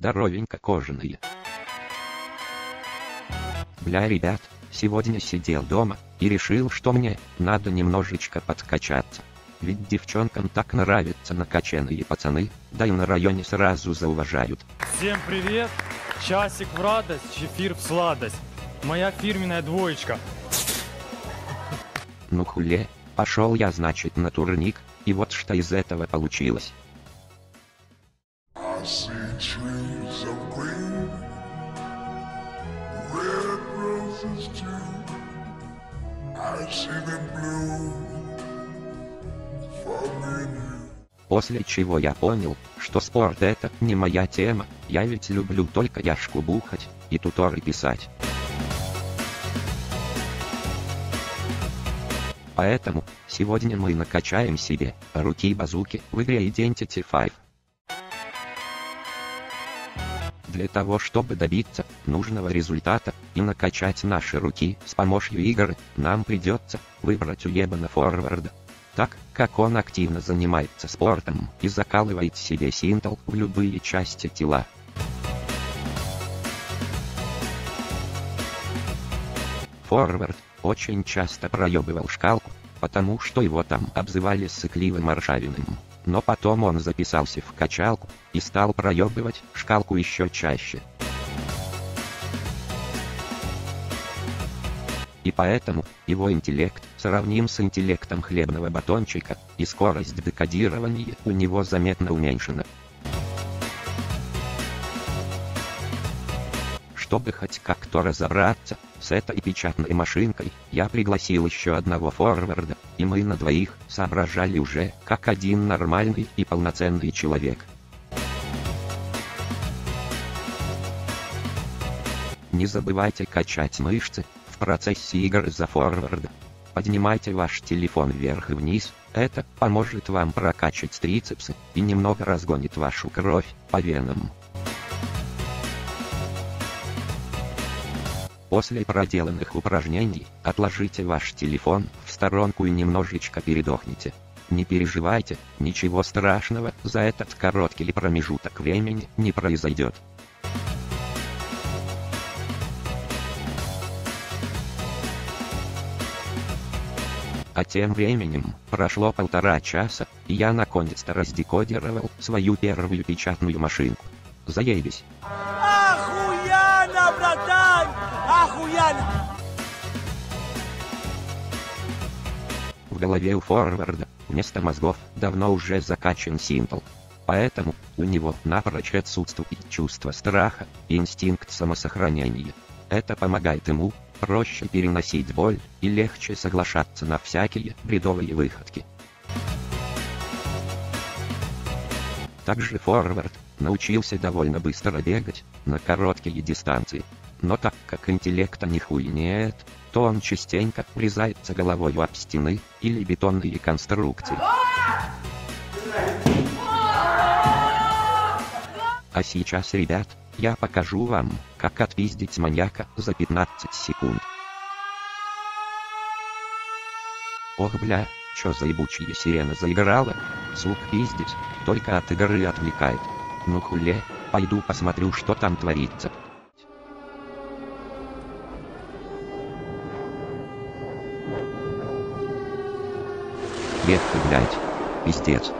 здоровенько кожаные. Бля, ребят, сегодня сидел дома, и решил, что мне, надо немножечко подкачаться. Ведь девчонкам так нравятся накачанные пацаны, да и на районе сразу зауважают. Всем привет! Часик в радость, чефир в сладость. Моя фирменная двоечка. Ну хуле, пошел я значит на турник, и вот что из этого получилось. I see После чего я понял, что спорт это не моя тема, я ведь люблю только яшку бухать и туторы писать. Поэтому, сегодня мы накачаем себе руки-базуки в игре Identity 5. Для того чтобы добиться нужного результата и накачать наши руки с помощью игры, нам придется выбрать уебана форварда. Так, как он активно занимается спортом и закалывает себе синтл в любые части тела. Форвард очень часто проебывал шкалку, потому что его там обзывали сыкливым Аршавиным. Но потом он записался в качалку и стал проебывать шкалку еще чаще. И поэтому его интеллект сравним с интеллектом хлебного батончика, и скорость декодирования у него заметно уменьшена. Чтобы хоть как-то разобраться с этой печатной машинкой, я пригласил еще одного форварда, и мы на двоих соображали уже, как один нормальный и полноценный человек. Не забывайте качать мышцы в процессе игр за форварда. Поднимайте ваш телефон вверх и вниз, это поможет вам прокачать трицепсы и немного разгонит вашу кровь по венам. После проделанных упражнений, отложите ваш телефон в сторонку и немножечко передохните. Не переживайте, ничего страшного за этот короткий промежуток времени не произойдет. А тем временем, прошло полтора часа, и я наконец-то раздекодировал свою первую печатную машинку. Заебись. В голове у форварда, вместо мозгов, давно уже закачан симпл. Поэтому, у него напрочь отсутствует чувство страха и инстинкт самосохранения. Это помогает ему проще переносить боль и легче соглашаться на всякие бредовые выходки. Также форвард научился довольно быстро бегать на короткие дистанции. Но так как интеллекта нихуя нет, то он частенько врезается головой об стены или бетонные конструкции. А сейчас, ребят, я покажу вам, как отпиздить маньяка за 15 секунд. Ох бля, чё за ебучая сирена заиграла? Сук пиздец, только от игры отвлекает. Ну хуле, пойду посмотрю, что там творится. Ты, блядь. Пиздец.